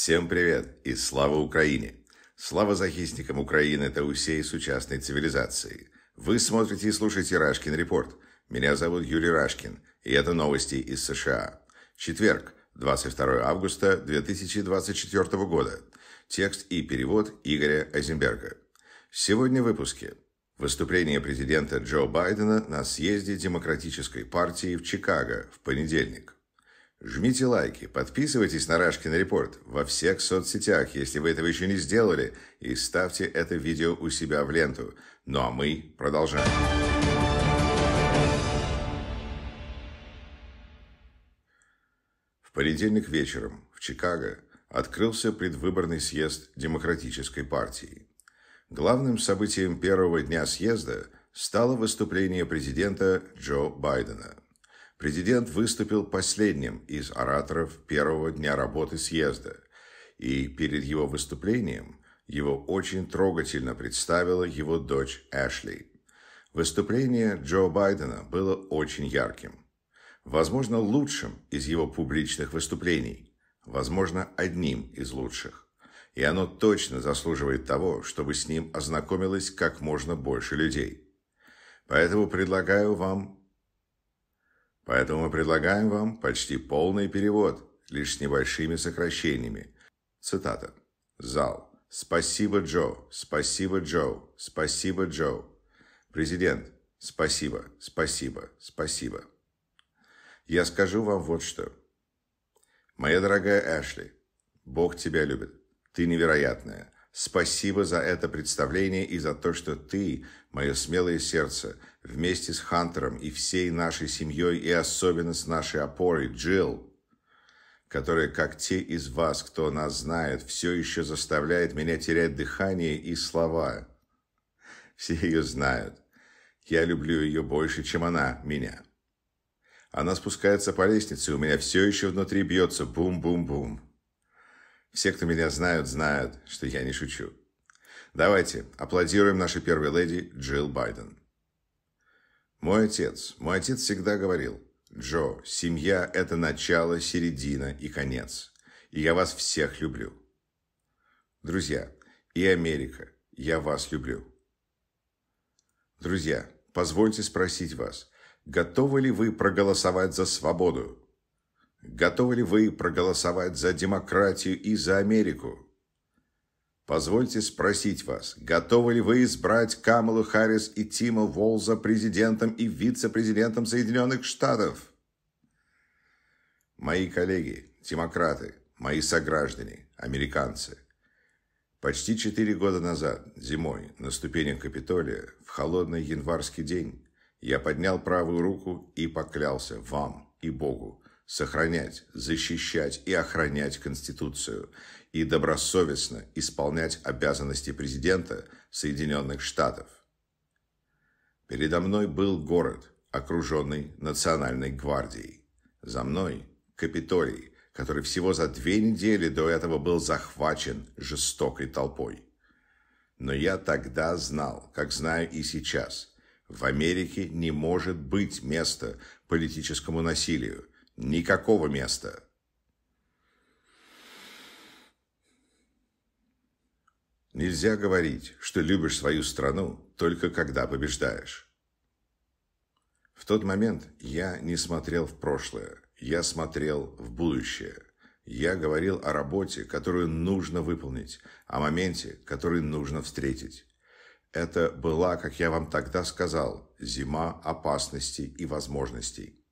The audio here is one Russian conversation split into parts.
Всем привет и слава Украине! Слава захисникам Украины та усей сучасной цивилизации. Вы смотрите и слушаете Рашкин Репорт. Меня зовут Юрий Рашкин, и это новости из США. Четверг, 22 августа 2024 года. Текст и перевод Игоря Азенберга. Сегодня в выпуске. Выступление президента Джо Байдена на съезде Демократической партии в Чикаго в понедельник. Жмите лайки, подписывайтесь на Рашкин Репорт во всех соцсетях, если вы этого еще не сделали, и ставьте это видео у себя в ленту. Ну а мы продолжаем. В понедельник вечером в Чикаго открылся предвыборный съезд Демократической партии. Главным событием первого дня съезда стало выступление президента Джо Байдена – Президент выступил последним из ораторов первого дня работы съезда, и перед его выступлением его очень трогательно представила его дочь Эшли. Выступление Джо Байдена было очень ярким. Возможно, лучшим из его публичных выступлений. Возможно, одним из лучших. И оно точно заслуживает того, чтобы с ним ознакомилось как можно больше людей. Поэтому предлагаю вам Поэтому мы предлагаем вам почти полный перевод, лишь с небольшими сокращениями. Цитата. Зал. Спасибо, Джо. Спасибо, Джо. Спасибо, Джо. Президент. Спасибо, спасибо, спасибо. Я скажу вам вот что. Моя дорогая Эшли, Бог тебя любит. Ты невероятная. Спасибо за это представление и за то, что ты, мое смелое сердце, вместе с Хантером и всей нашей семьей, и особенно с нашей опорой, Джилл, которая, как те из вас, кто нас знает, все еще заставляет меня терять дыхание и слова. Все ее знают. Я люблю ее больше, чем она меня. Она спускается по лестнице, у меня все еще внутри бьется бум-бум-бум. Все, кто меня знают, знают, что я не шучу. Давайте аплодируем нашей первой леди Джилл Байден. Мой отец, мой отец всегда говорил, Джо, семья – это начало, середина и конец. И я вас всех люблю. Друзья, и Америка, я вас люблю. Друзья, позвольте спросить вас, готовы ли вы проголосовать за свободу? Готовы ли вы проголосовать за демократию и за Америку? Позвольте спросить вас, готовы ли вы избрать Камалу Харрис и Тима Волза президентом и вице-президентом Соединенных Штатов? Мои коллеги, демократы, мои сограждане, американцы. Почти четыре года назад, зимой, на ступенях Капитолия, в холодный январский день, я поднял правую руку и поклялся вам и Богу, сохранять, защищать и охранять Конституцию и добросовестно исполнять обязанности президента Соединенных Штатов. Передо мной был город, окруженный Национальной гвардией. За мной – Капитолий, который всего за две недели до этого был захвачен жестокой толпой. Но я тогда знал, как знаю и сейчас, в Америке не может быть места политическому насилию, Никакого места. Нельзя говорить, что любишь свою страну только когда побеждаешь. В тот момент я не смотрел в прошлое, я смотрел в будущее. Я говорил о работе, которую нужно выполнить, о моменте, который нужно встретить. Это была, как я вам тогда сказал, зима опасностей и возможностей.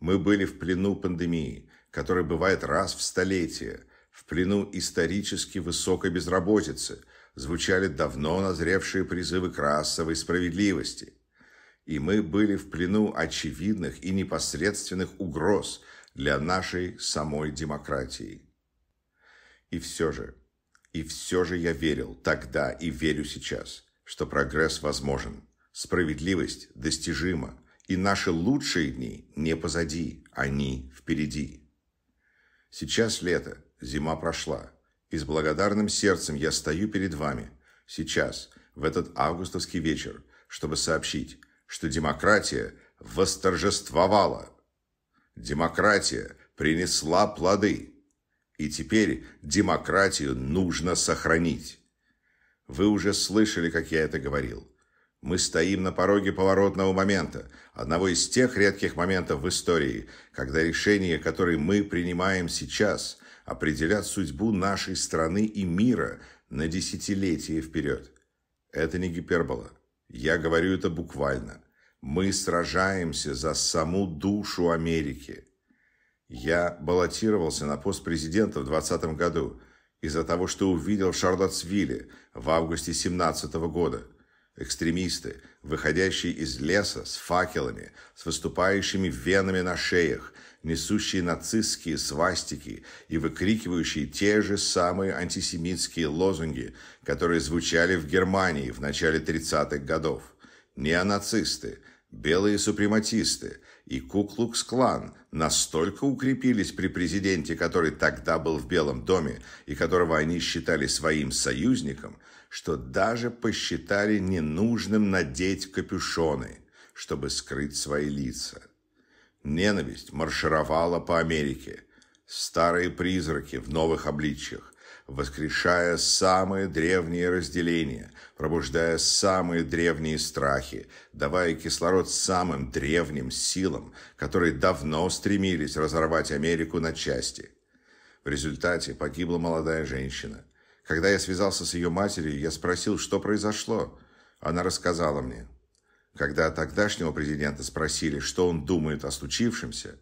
Мы были в плену пандемии, которая бывает раз в столетие, в плену исторически высокой безработицы, звучали давно назревшие призывы к расовой справедливости. И мы были в плену очевидных и непосредственных угроз для нашей самой демократии. И все же, и все же я верил тогда и верю сейчас, что прогресс возможен, справедливость достижима, и наши лучшие дни не позади, они впереди. Сейчас лето, зима прошла, и с благодарным сердцем я стою перед вами, сейчас, в этот августовский вечер, чтобы сообщить, что демократия восторжествовала. Демократия принесла плоды. И теперь демократию нужно сохранить. Вы уже слышали, как я это говорил. Мы стоим на пороге поворотного момента, одного из тех редких моментов в истории, когда решения, которые мы принимаем сейчас, определят судьбу нашей страны и мира на десятилетия вперед. Это не гипербола. Я говорю это буквально. Мы сражаемся за саму душу Америки. Я баллотировался на пост президента в 2020 году из-за того, что увидел в Шарлоттсвилле в августе 2017 года. Экстремисты, выходящие из леса с факелами, с выступающими венами на шеях, несущие нацистские свастики и выкрикивающие те же самые антисемитские лозунги, которые звучали в Германии в начале 30-х годов. Неонацисты, белые супрематисты и Куклукс-клан настолько укрепились при президенте, который тогда был в Белом доме и которого они считали своим союзником, что даже посчитали ненужным надеть капюшоны, чтобы скрыть свои лица. Ненависть маршировала по Америке. Старые призраки в новых обличьях, воскрешая самые древние разделения, пробуждая самые древние страхи, давая кислород самым древним силам, которые давно стремились разорвать Америку на части. В результате погибла молодая женщина. Когда я связался с ее матерью, я спросил, что произошло. Она рассказала мне. Когда тогдашнего президента спросили, что он думает о случившемся,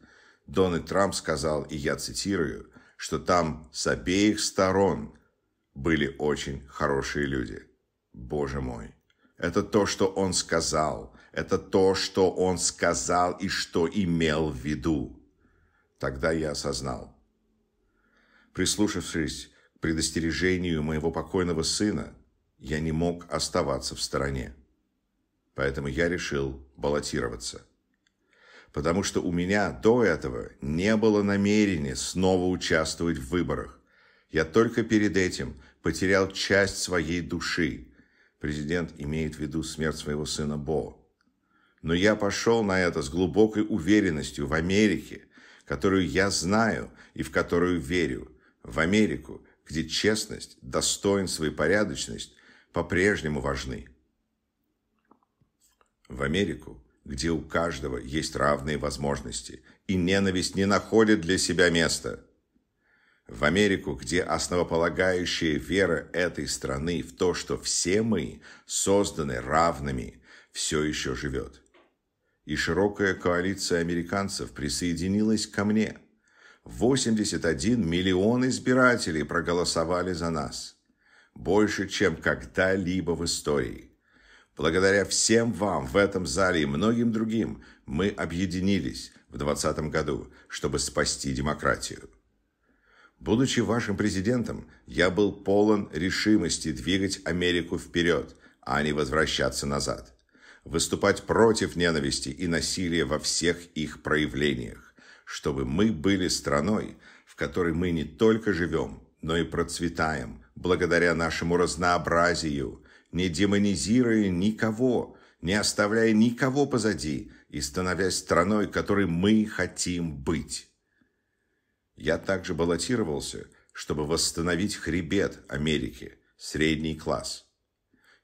Дональд Трамп сказал, и я цитирую, что там с обеих сторон были очень хорошие люди. Боже мой, это то, что он сказал, это то, что он сказал и что имел в виду. Тогда я осознал. Прислушавшись предостережению моего покойного сына, я не мог оставаться в стороне. Поэтому я решил баллотироваться. Потому что у меня до этого не было намерения снова участвовать в выборах. Я только перед этим потерял часть своей души. Президент имеет в виду смерть своего сына Бо. Но я пошел на это с глубокой уверенностью в Америке, которую я знаю и в которую верю. В Америку, где честность, достоинство и порядочность по-прежнему важны в Америку, где у каждого есть равные возможности, и ненависть не находит для себя места. В Америку, где основополагающая вера этой страны в то, что все мы созданы равными, все еще живет. И широкая коалиция американцев присоединилась ко мне. 81 миллион избирателей проголосовали за нас. Больше, чем когда-либо в истории. Благодаря всем вам в этом зале и многим другим мы объединились в 2020 году, чтобы спасти демократию. Будучи вашим президентом, я был полон решимости двигать Америку вперед, а не возвращаться назад. Выступать против ненависти и насилия во всех их проявлениях, чтобы мы были страной, в которой мы не только живем, но и процветаем благодаря нашему разнообразию, не демонизируя никого, не оставляя никого позади и становясь страной, которой мы хотим быть. Я также баллотировался, чтобы восстановить хребет Америки, средний класс.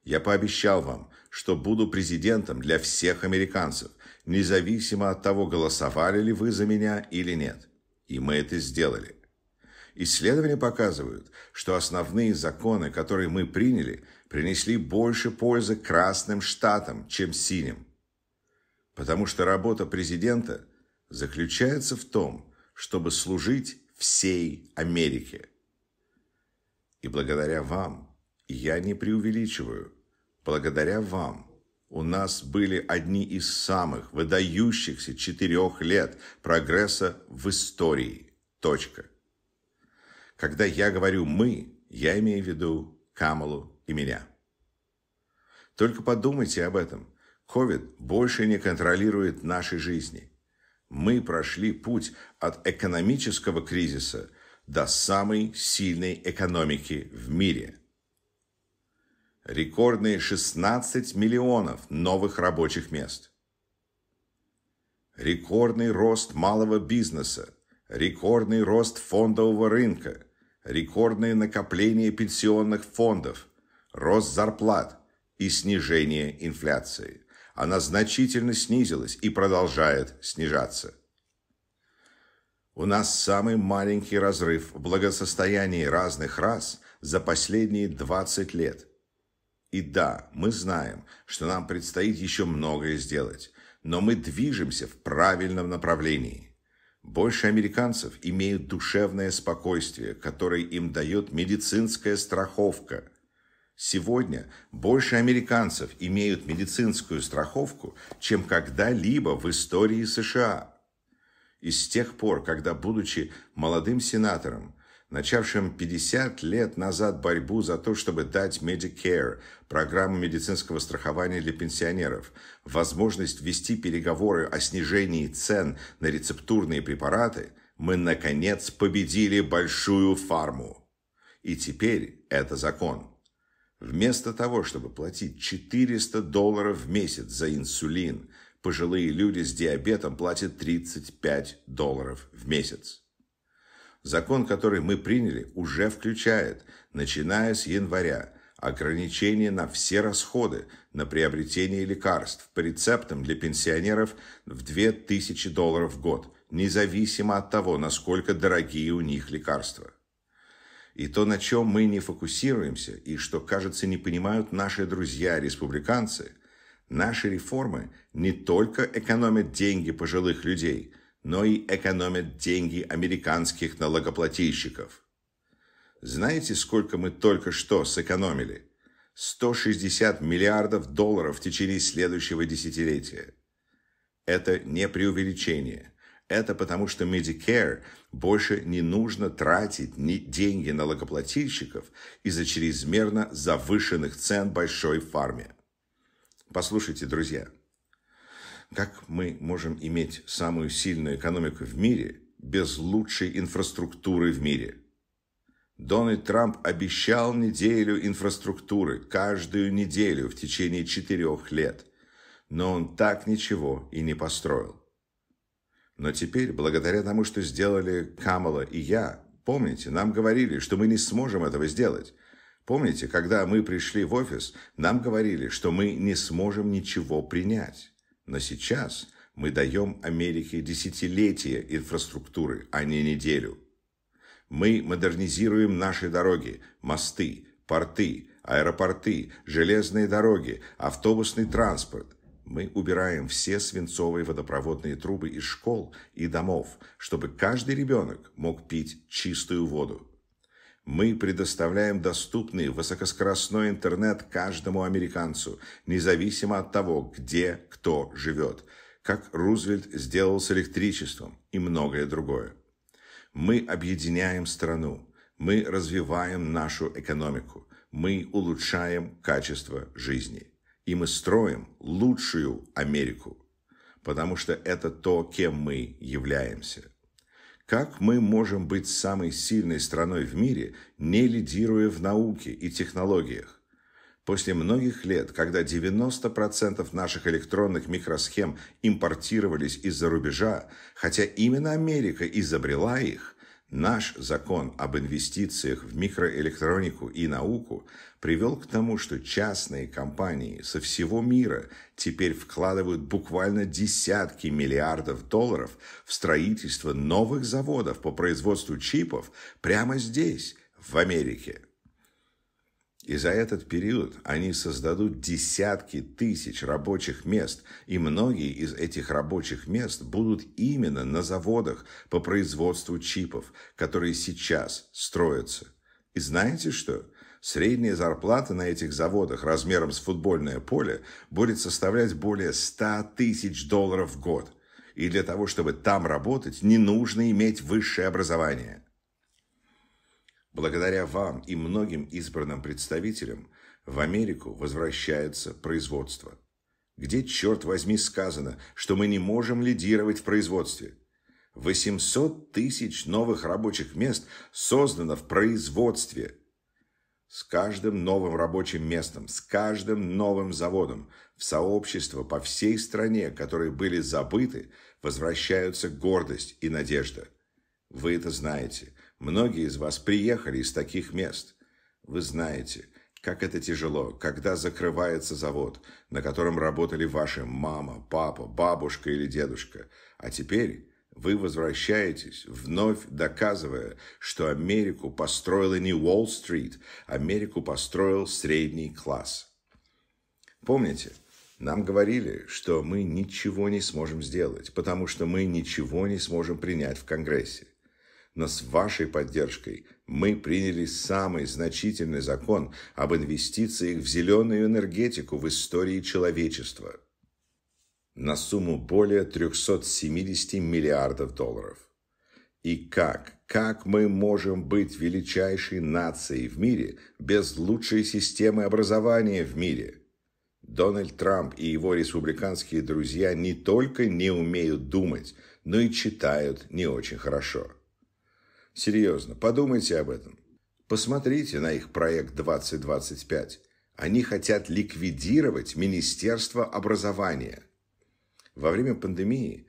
Я пообещал вам, что буду президентом для всех американцев, независимо от того, голосовали ли вы за меня или нет. И мы это сделали. Исследования показывают, что основные законы, которые мы приняли, принесли больше пользы красным штатам, чем синим. Потому что работа президента заключается в том, чтобы служить всей Америке. И благодаря вам, я не преувеличиваю, благодаря вам у нас были одни из самых выдающихся четырех лет прогресса в истории. Точка. Когда я говорю «мы», я имею в виду Камалу и меня. Только подумайте об этом. COVID больше не контролирует наши жизни. Мы прошли путь от экономического кризиса до самой сильной экономики в мире. Рекордные 16 миллионов новых рабочих мест. Рекордный рост малого бизнеса рекордный рост фондового рынка, рекордное накопление пенсионных фондов, рост зарплат и снижение инфляции. Она значительно снизилась и продолжает снижаться. У нас самый маленький разрыв в благосостоянии разных рас за последние 20 лет. И да, мы знаем, что нам предстоит еще многое сделать, но мы движемся в правильном направлении. Больше американцев имеют душевное спокойствие, которое им дает медицинская страховка. Сегодня больше американцев имеют медицинскую страховку, чем когда-либо в истории США. И с тех пор, когда, будучи молодым сенатором, начавшим 50 лет назад борьбу за то, чтобы дать Medicare, программу медицинского страхования для пенсионеров, возможность вести переговоры о снижении цен на рецептурные препараты, мы, наконец, победили большую фарму. И теперь это закон. Вместо того, чтобы платить 400 долларов в месяц за инсулин – пожилые люди с диабетом платят 35 долларов в месяц. Закон, который мы приняли, уже включает, начиная с января, ограничения на все расходы на приобретение лекарств по рецептам для пенсионеров в 2000 долларов в год, независимо от того, насколько дорогие у них лекарства. И то, на чем мы не фокусируемся, и что, кажется, не понимают наши друзья-республиканцы – Наши реформы не только экономят деньги пожилых людей, но и экономят деньги американских налогоплательщиков. Знаете, сколько мы только что сэкономили? 160 миллиардов долларов в течение следующего десятилетия. Это не преувеличение. Это потому, что Medicare больше не нужно тратить ни деньги налогоплательщиков из-за чрезмерно завышенных цен большой фарме. Послушайте, друзья, как мы можем иметь самую сильную экономику в мире без лучшей инфраструктуры в мире? Дональд Трамп обещал неделю инфраструктуры каждую неделю в течение четырех лет, но он так ничего и не построил. Но теперь, благодаря тому, что сделали Камала и я, помните, нам говорили, что мы не сможем этого сделать – Помните, когда мы пришли в офис, нам говорили, что мы не сможем ничего принять. Но сейчас мы даем Америке десятилетия инфраструктуры, а не неделю. Мы модернизируем наши дороги, мосты, порты, аэропорты, железные дороги, автобусный транспорт. Мы убираем все свинцовые водопроводные трубы из школ и домов, чтобы каждый ребенок мог пить чистую воду. Мы предоставляем доступный высокоскоростной интернет каждому американцу, независимо от того, где кто живет, как Рузвельт сделал с электричеством и многое другое. Мы объединяем страну, мы развиваем нашу экономику, мы улучшаем качество жизни. И мы строим лучшую Америку, потому что это то, кем мы являемся – как мы можем быть самой сильной страной в мире, не лидируя в науке и технологиях? После многих лет, когда 90% наших электронных микросхем импортировались из-за рубежа, хотя именно Америка изобрела их, Наш закон об инвестициях в микроэлектронику и науку привел к тому, что частные компании со всего мира теперь вкладывают буквально десятки миллиардов долларов в строительство новых заводов по производству чипов прямо здесь, в Америке. И за этот период они создадут десятки тысяч рабочих мест, и многие из этих рабочих мест будут именно на заводах по производству чипов, которые сейчас строятся. И знаете что? Средняя зарплата на этих заводах размером с футбольное поле будет составлять более 100 тысяч долларов в год. И для того, чтобы там работать, не нужно иметь высшее образование. Благодаря вам и многим избранным представителям в Америку возвращается производство. Где, черт возьми, сказано, что мы не можем лидировать в производстве? 800 тысяч новых рабочих мест создано в производстве. С каждым новым рабочим местом, с каждым новым заводом в сообщество по всей стране, которые были забыты, возвращаются гордость и надежда. Вы это знаете. Многие из вас приехали из таких мест. Вы знаете, как это тяжело, когда закрывается завод, на котором работали ваши мама, папа, бабушка или дедушка. А теперь вы возвращаетесь, вновь доказывая, что Америку построила не Уолл-стрит, Америку построил средний класс. Помните, нам говорили, что мы ничего не сможем сделать, потому что мы ничего не сможем принять в Конгрессе. Но с вашей поддержкой мы приняли самый значительный закон об инвестициях в зеленую энергетику в истории человечества на сумму более 370 миллиардов долларов. И как, как мы можем быть величайшей нацией в мире без лучшей системы образования в мире? Дональд Трамп и его республиканские друзья не только не умеют думать, но и читают не очень хорошо. Серьезно, подумайте об этом. Посмотрите на их проект 2025. Они хотят ликвидировать Министерство образования. Во время пандемии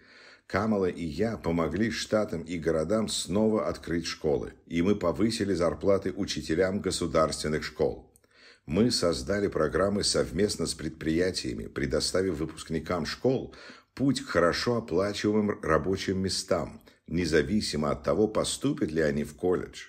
Камала и я помогли штатам и городам снова открыть школы, и мы повысили зарплаты учителям государственных школ. Мы создали программы совместно с предприятиями, предоставив выпускникам школ путь к хорошо оплачиваемым рабочим местам, независимо от того, поступят ли они в колледж.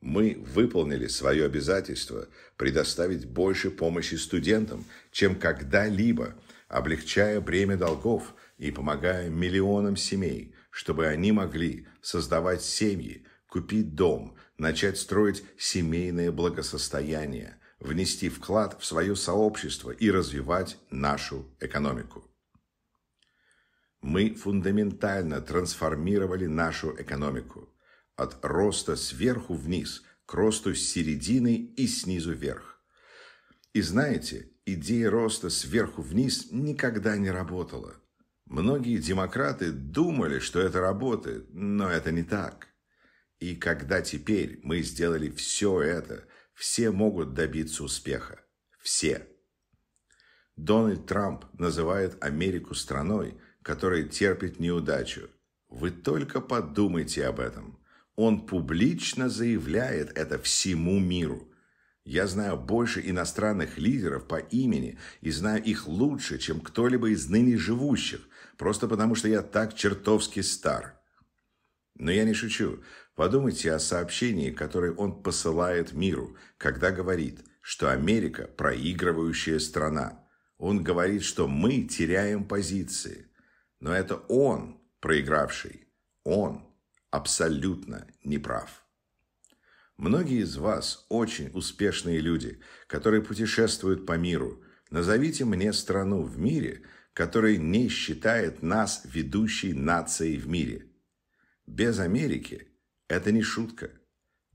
Мы выполнили свое обязательство предоставить больше помощи студентам, чем когда-либо, облегчая бремя долгов и помогая миллионам семей, чтобы они могли создавать семьи, купить дом, начать строить семейное благосостояние, внести вклад в свое сообщество и развивать нашу экономику. Мы фундаментально трансформировали нашу экономику от роста сверху вниз к росту с середины и снизу вверх. И знаете, идея роста сверху вниз никогда не работала. Многие демократы думали, что это работает, но это не так. И когда теперь мы сделали все это, все могут добиться успеха. Все. Дональд Трамп называет Америку страной, который терпит неудачу. Вы только подумайте об этом. Он публично заявляет это всему миру. Я знаю больше иностранных лидеров по имени и знаю их лучше, чем кто-либо из ныне живущих, просто потому что я так чертовски стар. Но я не шучу. Подумайте о сообщении, которое он посылает миру, когда говорит, что Америка – проигрывающая страна. Он говорит, что мы теряем позиции. Но это он, проигравший. Он абсолютно неправ. Многие из вас очень успешные люди, которые путешествуют по миру. Назовите мне страну в мире, которая не считает нас ведущей нацией в мире. Без Америки это не шутка.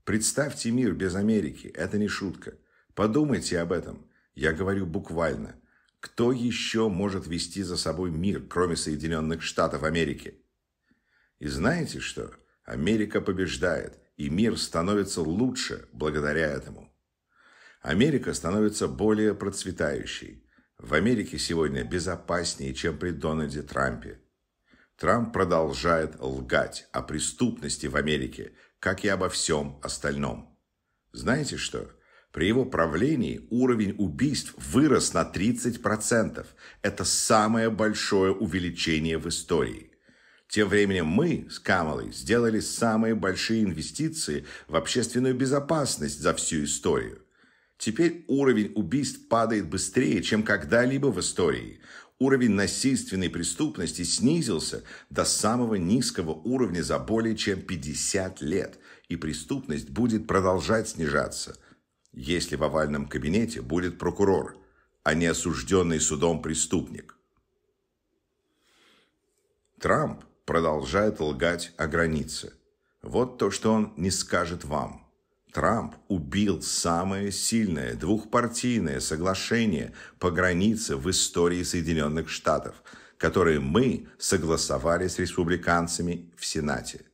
Представьте мир без Америки, это не шутка. Подумайте об этом. Я говорю буквально. Кто еще может вести за собой мир, кроме Соединенных Штатов Америки? И знаете что? Америка побеждает, и мир становится лучше благодаря этому. Америка становится более процветающей. В Америке сегодня безопаснее, чем при Дональде Трампе. Трамп продолжает лгать о преступности в Америке, как и обо всем остальном. Знаете что? При его правлении уровень убийств вырос на 30%. Это самое большое увеличение в истории. Тем временем мы с Камалой сделали самые большие инвестиции в общественную безопасность за всю историю. Теперь уровень убийств падает быстрее, чем когда-либо в истории. Уровень насильственной преступности снизился до самого низкого уровня за более чем 50 лет, и преступность будет продолжать снижаться – если в овальном кабинете будет прокурор, а не осужденный судом преступник. Трамп продолжает лгать о границе. Вот то, что он не скажет вам. Трамп убил самое сильное двухпартийное соглашение по границе в истории Соединенных Штатов, которое мы согласовали с республиканцами в Сенате.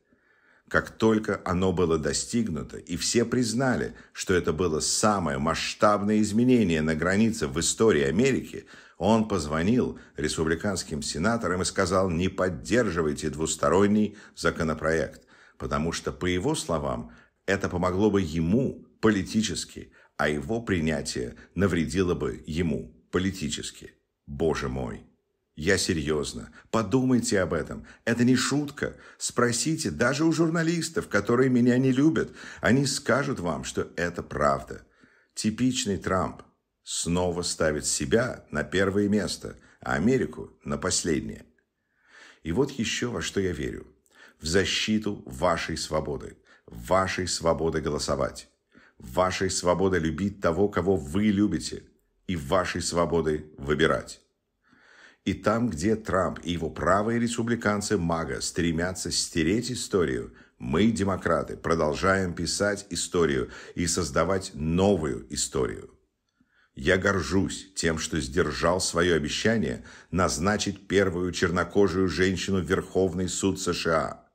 Как только оно было достигнуто, и все признали, что это было самое масштабное изменение на границе в истории Америки, он позвонил республиканским сенаторам и сказал, не поддерживайте двусторонний законопроект, потому что, по его словам, это помогло бы ему политически, а его принятие навредило бы ему политически. Боже мой! Я серьезно. Подумайте об этом. Это не шутка. Спросите даже у журналистов, которые меня не любят. Они скажут вам, что это правда. Типичный Трамп снова ставит себя на первое место, а Америку на последнее. И вот еще во что я верю. В защиту вашей свободы. Вашей свободы голосовать. Вашей свободы любить того, кого вы любите. И вашей свободы выбирать. И там, где Трамп и его правые республиканцы МАГА стремятся стереть историю, мы, демократы, продолжаем писать историю и создавать новую историю. Я горжусь тем, что сдержал свое обещание назначить первую чернокожую женщину в Верховный суд США.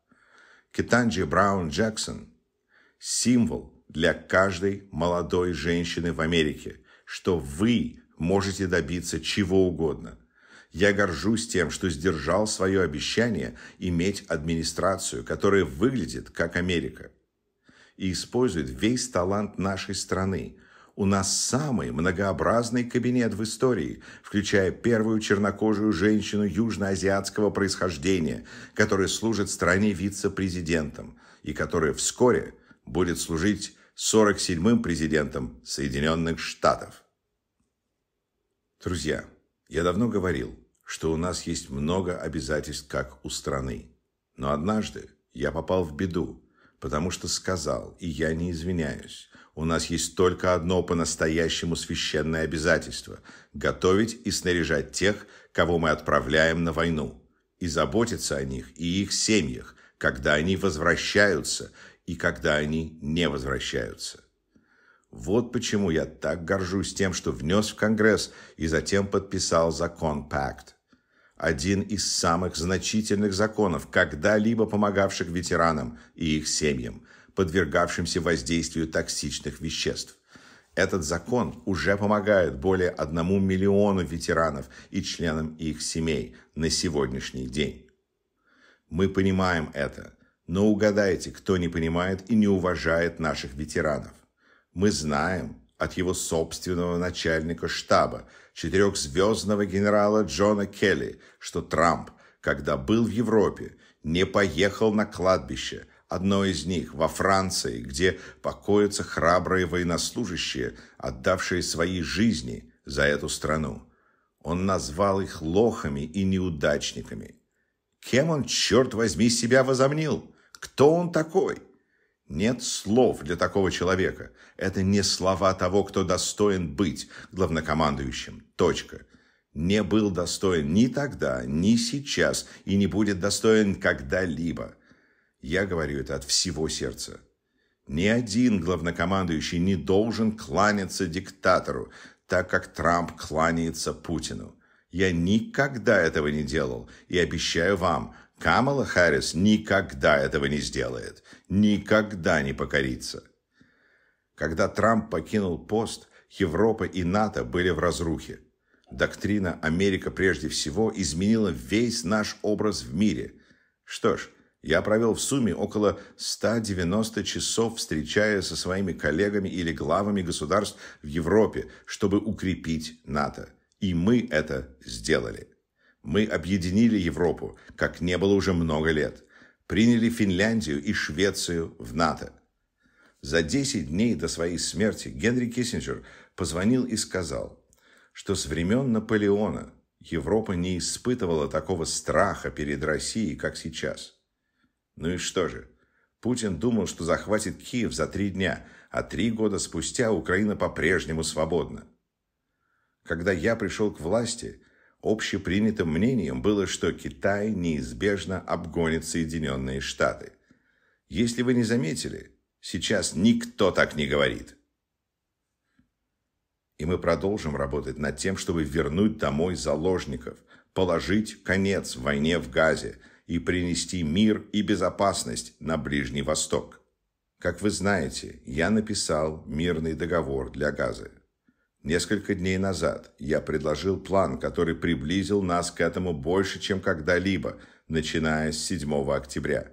Кетанджи Браун Джексон – символ для каждой молодой женщины в Америке, что вы можете добиться чего угодно – я горжусь тем, что сдержал свое обещание иметь администрацию, которая выглядит как Америка и использует весь талант нашей страны. У нас самый многообразный кабинет в истории, включая первую чернокожую женщину южноазиатского происхождения, которая служит стране вице-президентом и которая вскоре будет служить 47-м президентом Соединенных Штатов. Друзья, я давно говорил, что у нас есть много обязательств, как у страны. Но однажды я попал в беду, потому что сказал, и я не извиняюсь, у нас есть только одно по-настоящему священное обязательство – готовить и снаряжать тех, кого мы отправляем на войну, и заботиться о них и их семьях, когда они возвращаются и когда они не возвращаются. Вот почему я так горжусь тем, что внес в Конгресс и затем подписал закон ПАКТ один из самых значительных законов, когда-либо помогавших ветеранам и их семьям, подвергавшимся воздействию токсичных веществ. Этот закон уже помогает более одному миллиону ветеранов и членам их семей на сегодняшний день. Мы понимаем это, но угадайте, кто не понимает и не уважает наших ветеранов. Мы знаем от его собственного начальника штаба, четырехзвездного генерала Джона Келли, что Трамп, когда был в Европе, не поехал на кладбище, одно из них во Франции, где покоятся храбрые военнослужащие, отдавшие свои жизни за эту страну. Он назвал их лохами и неудачниками. Кем он, черт возьми, себя возомнил? Кто он такой? Нет слов для такого человека. Это не слова того, кто достоин быть главнокомандующим. Точка. Не был достоин ни тогда, ни сейчас и не будет достоин когда-либо. Я говорю это от всего сердца. Ни один главнокомандующий не должен кланяться диктатору, так как Трамп кланяется Путину. Я никогда этого не делал и обещаю вам, Камала Харрис никогда этого не сделает, никогда не покорится. Когда Трамп покинул пост, Европа и НАТО были в разрухе. Доктрина «Америка прежде всего» изменила весь наш образ в мире. Что ж, я провел в сумме около 190 часов, встречаясь со своими коллегами или главами государств в Европе, чтобы укрепить НАТО. И мы это сделали. Мы объединили Европу, как не было уже много лет. Приняли Финляндию и Швецию в НАТО. За 10 дней до своей смерти Генри Киссинджер позвонил и сказал, что с времен Наполеона Европа не испытывала такого страха перед Россией, как сейчас. Ну и что же? Путин думал, что захватит Киев за три дня, а три года спустя Украина по-прежнему свободна. Когда я пришел к власти, Общепринятым мнением было, что Китай неизбежно обгонит Соединенные Штаты. Если вы не заметили, сейчас никто так не говорит. И мы продолжим работать над тем, чтобы вернуть домой заложников, положить конец войне в Газе и принести мир и безопасность на Ближний Восток. Как вы знаете, я написал мирный договор для Газа. Несколько дней назад я предложил план, который приблизил нас к этому больше, чем когда-либо, начиная с 7 октября.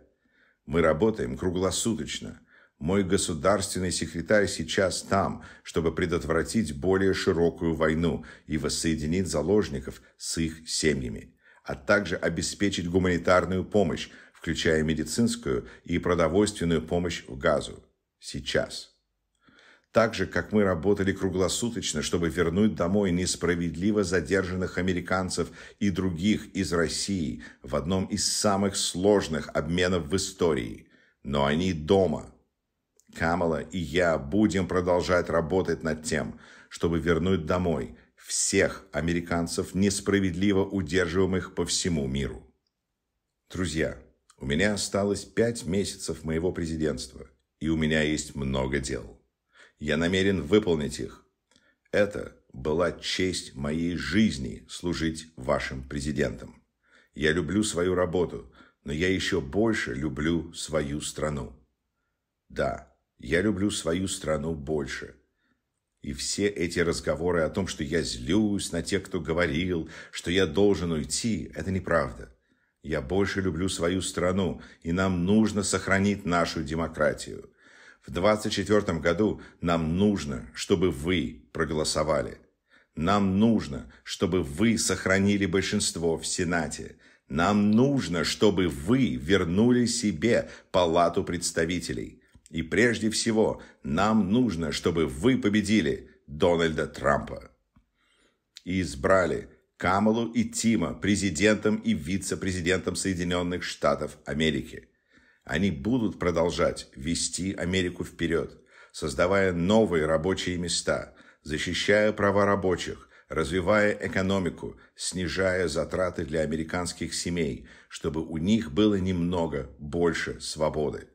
Мы работаем круглосуточно. Мой государственный секретарь сейчас там, чтобы предотвратить более широкую войну и воссоединить заложников с их семьями, а также обеспечить гуманитарную помощь, включая медицинскую и продовольственную помощь в Газу. Сейчас. Так же, как мы работали круглосуточно, чтобы вернуть домой несправедливо задержанных американцев и других из России в одном из самых сложных обменов в истории. Но они дома. Камала и я будем продолжать работать над тем, чтобы вернуть домой всех американцев, несправедливо удерживаемых по всему миру. Друзья, у меня осталось пять месяцев моего президентства, и у меня есть много дел. Я намерен выполнить их. Это была честь моей жизни служить вашим президентом. Я люблю свою работу, но я еще больше люблю свою страну. Да, я люблю свою страну больше. И все эти разговоры о том, что я злюсь на тех, кто говорил, что я должен уйти, это неправда. Я больше люблю свою страну, и нам нужно сохранить нашу демократию. В 2024 году нам нужно, чтобы вы проголосовали. Нам нужно, чтобы вы сохранили большинство в Сенате. Нам нужно, чтобы вы вернули себе палату представителей. И прежде всего, нам нужно, чтобы вы победили Дональда Трампа. И избрали Камалу и Тима президентом и вице-президентом Соединенных Штатов Америки. Они будут продолжать вести Америку вперед, создавая новые рабочие места, защищая права рабочих, развивая экономику, снижая затраты для американских семей, чтобы у них было немного больше свободы.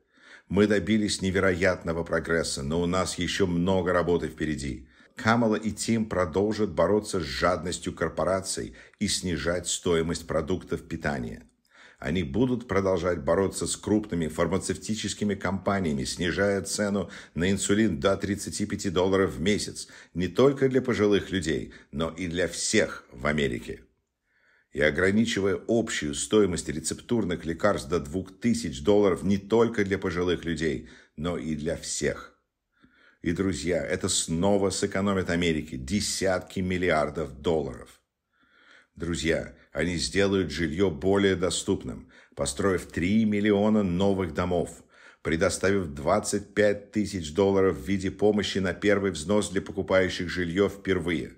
Мы добились невероятного прогресса, но у нас еще много работы впереди. Камала и Тим продолжат бороться с жадностью корпораций и снижать стоимость продуктов питания. Они будут продолжать бороться с крупными фармацевтическими компаниями, снижая цену на инсулин до 35 долларов в месяц, не только для пожилых людей, но и для всех в Америке. И ограничивая общую стоимость рецептурных лекарств до 2000 долларов не только для пожилых людей, но и для всех – и, друзья, это снова сэкономит Америке десятки миллиардов долларов. Друзья, они сделают жилье более доступным, построив 3 миллиона новых домов, предоставив 25 тысяч долларов в виде помощи на первый взнос для покупающих жилье впервые.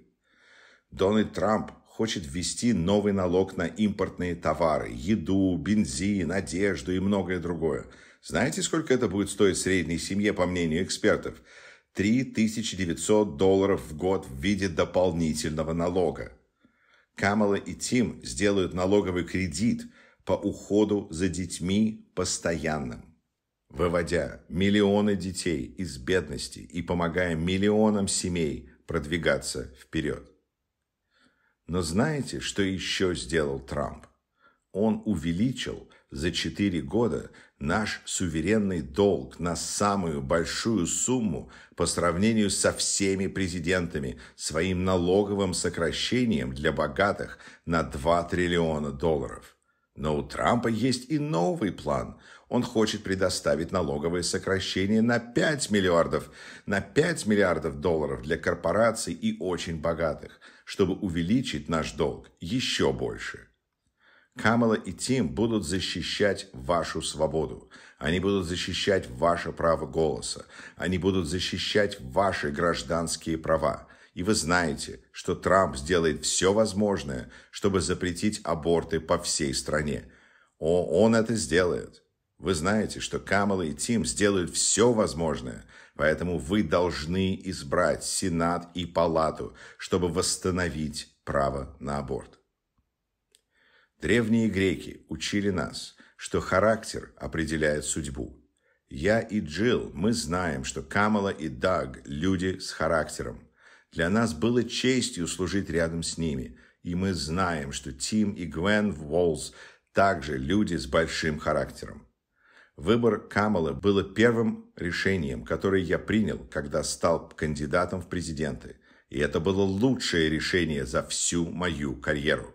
Дональд Трамп хочет ввести новый налог на импортные товары, еду, бензин, одежду и многое другое. Знаете, сколько это будет стоить средней семье, по мнению экспертов? 3900 долларов в год в виде дополнительного налога. Камала и Тим сделают налоговый кредит по уходу за детьми постоянным, выводя миллионы детей из бедности и помогая миллионам семей продвигаться вперед. Но знаете, что еще сделал Трамп? Он увеличил за 4 года наш суверенный долг на самую большую сумму по сравнению со всеми президентами своим налоговым сокращением для богатых на 2 триллиона долларов. Но у Трампа есть и новый план. Он хочет предоставить налоговые сокращения на 5 миллиардов, на 5 миллиардов долларов для корпораций и очень богатых, чтобы увеличить наш долг еще больше. Камала и Тим будут защищать вашу свободу. Они будут защищать ваше право голоса. Они будут защищать ваши гражданские права. И вы знаете, что Трамп сделает все возможное, чтобы запретить аборты по всей стране. О, он это сделает. Вы знаете, что Камала и Тим сделают все возможное, поэтому вы должны избрать Сенат и Палату, чтобы восстановить право на аборт. Древние греки учили нас, что характер определяет судьбу. Я и Джилл, мы знаем, что Камала и Даг – люди с характером. Для нас было честью служить рядом с ними, и мы знаем, что Тим и Гвен Волс также люди с большим характером. Выбор Камала было первым решением, которое я принял, когда стал кандидатом в президенты. И это было лучшее решение за всю мою карьеру.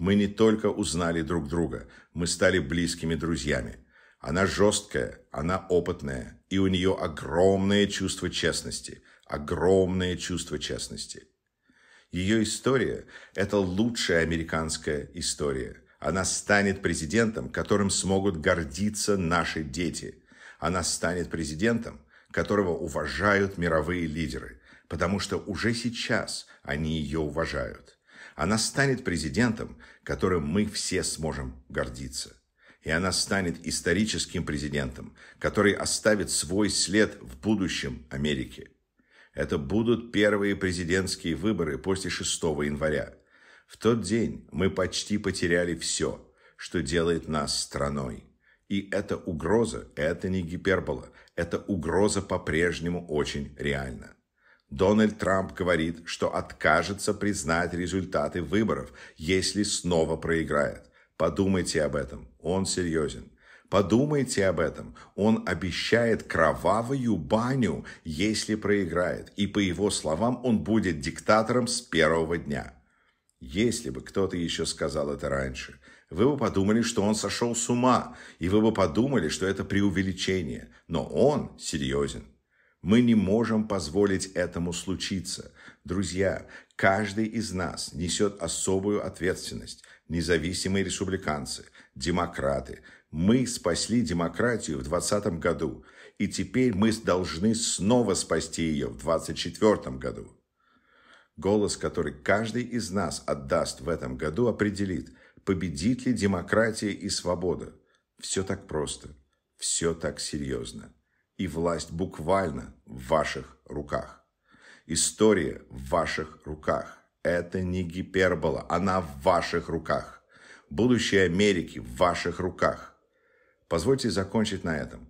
Мы не только узнали друг друга, мы стали близкими друзьями. Она жесткая, она опытная, и у нее огромное чувство честности. Огромное чувство честности. Ее история – это лучшая американская история. Она станет президентом, которым смогут гордиться наши дети. Она станет президентом, которого уважают мировые лидеры, потому что уже сейчас они ее уважают. Она станет президентом, которым мы все сможем гордиться. И она станет историческим президентом, который оставит свой след в будущем Америки. Это будут первые президентские выборы после 6 января. В тот день мы почти потеряли все, что делает нас страной. И эта угроза, это не гипербола, эта угроза по-прежнему очень реальна. Дональд Трамп говорит, что откажется признать результаты выборов, если снова проиграет. Подумайте об этом, он серьезен. Подумайте об этом. Он обещает кровавую баню, если проиграет. И по его словам, он будет диктатором с первого дня. Если бы кто-то еще сказал это раньше, вы бы подумали, что он сошел с ума, и вы бы подумали, что это преувеличение. Но он серьезен. Мы не можем позволить этому случиться. Друзья, каждый из нас несет особую ответственность. Независимые республиканцы, демократы – мы спасли демократию в 2020 году, и теперь мы должны снова спасти ее в 2024 году. Голос, который каждый из нас отдаст в этом году, определит, победит ли демократия и свобода. Все так просто, все так серьезно. И власть буквально в ваших руках. История в ваших руках. Это не гипербола, она в ваших руках. Будущее Америки в ваших руках. Позвольте закончить на этом.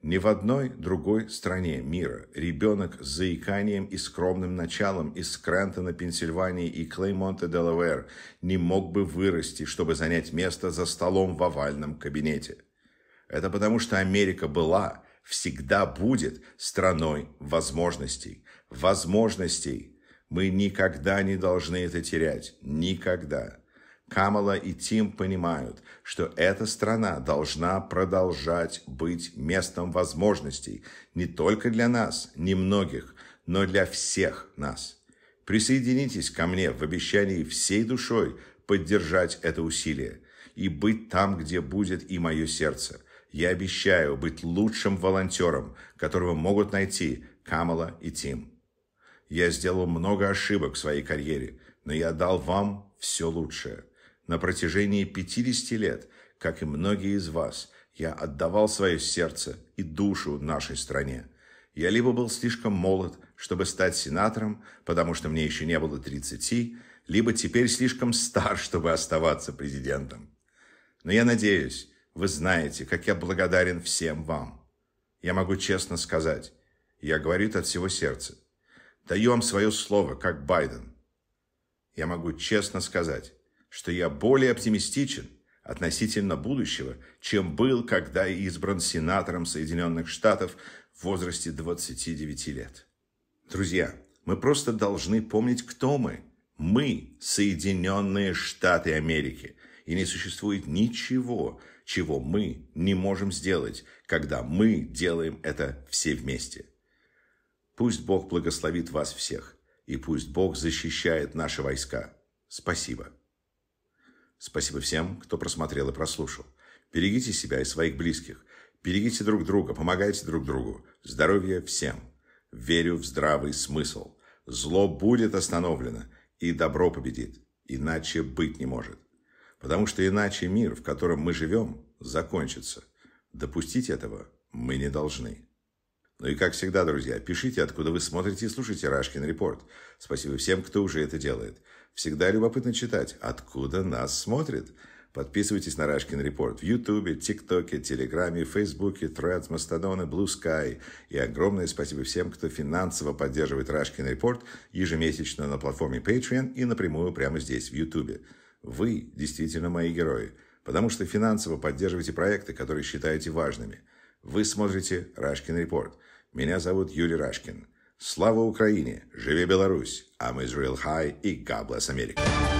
Ни в одной другой стране мира ребенок с заиканием и скромным началом из Скрентона, Пенсильвании и Клеймонта, Делавэр не мог бы вырасти, чтобы занять место за столом в овальном кабинете. Это потому, что Америка была, всегда будет страной возможностей. Возможностей. Мы никогда не должны это терять. Никогда. Камала и Тим понимают, что эта страна должна продолжать быть местом возможностей не только для нас, немногих, но для всех нас. Присоединитесь ко мне в обещании всей душой поддержать это усилие и быть там, где будет и мое сердце. Я обещаю быть лучшим волонтером, которого могут найти Камала и Тим. Я сделал много ошибок в своей карьере, но я дал вам все лучшее. На протяжении 50 лет, как и многие из вас, я отдавал свое сердце и душу нашей стране. Я либо был слишком молод, чтобы стать сенатором, потому что мне еще не было 30, либо теперь слишком стар, чтобы оставаться президентом. Но я надеюсь, вы знаете, как я благодарен всем вам. Я могу честно сказать, я говорю это от всего сердца. Даю вам свое слово, как Байден. Я могу честно сказать, что я более оптимистичен относительно будущего, чем был, когда избран сенатором Соединенных Штатов в возрасте 29 лет. Друзья, мы просто должны помнить, кто мы. Мы – Соединенные Штаты Америки. И не существует ничего, чего мы не можем сделать, когда мы делаем это все вместе. Пусть Бог благословит вас всех, и пусть Бог защищает наши войска. Спасибо. Спасибо всем, кто просмотрел и прослушал. Берегите себя и своих близких. Берегите друг друга, помогайте друг другу. Здоровья всем. Верю в здравый смысл. Зло будет остановлено, и добро победит. Иначе быть не может. Потому что иначе мир, в котором мы живем, закончится. Допустить этого мы не должны. Ну и как всегда, друзья, пишите, откуда вы смотрите и слушаете Рашкин Репорт. Спасибо всем, кто уже это делает. Всегда любопытно читать, откуда нас смотрят. Подписывайтесь на Рашкин Репорт в Ютубе, ТикТоке, Телеграме, Фейсбуке, Threads, Мастодоны, Blue Sky. И огромное спасибо всем, кто финансово поддерживает Рашкин Репорт ежемесячно на платформе Patreon и напрямую прямо здесь, в Ютубе. Вы действительно мои герои, потому что финансово поддерживаете проекты, которые считаете важными. Вы смотрите Рашкин Репорт. Меня зовут Юрий Рашкин. Слава Украине! Живе Беларусь! I'm Israel High и God bless America!